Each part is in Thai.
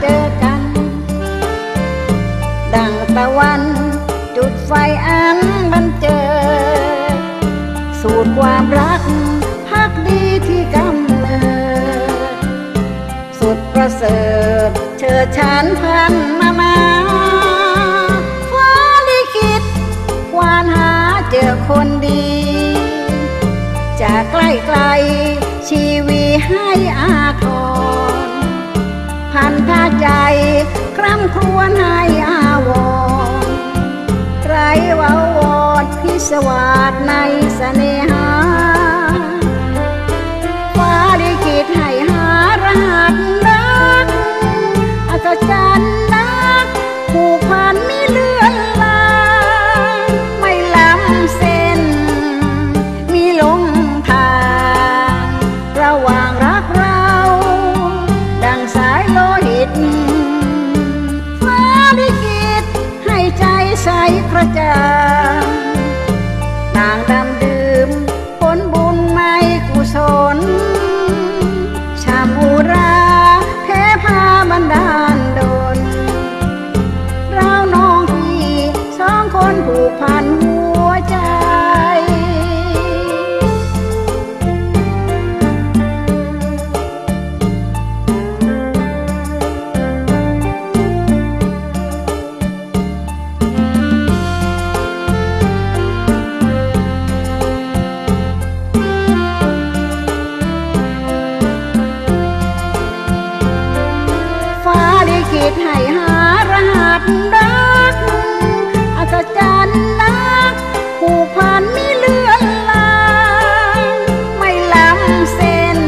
เจอกัน ดังตะวัน จุดไฟอันบันเจอ สูตรความรักพักดีที่กำเนิดสุดประเสริฐเชิดชันพันมามาฟ้าลิขิตควานหาเจอคนดี จากใกล้ไกลชีวิต คร่ำครวนให้อาวรณ์ไรวาวอดพิสวาสในเสน่ ใสกระจ่างนางดำ ดให้หารหัสรัก อัศจรรย์นักผูกพันไม่เลือนลางไม่ล้ำเส้น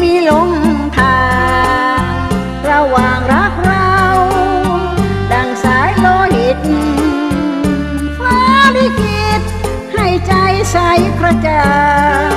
มีลงทาง ระหว่างรักเรา ดังสายโลหิต ฟ้าลิขิตให้ใจใสกระจ่าง